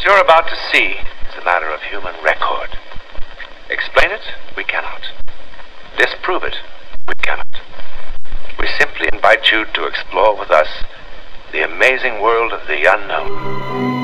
What you're about to see is a matter of human record. Explain it? We cannot. Disprove it? We cannot. We simply invite you to explore with us the amazing world of the unknown.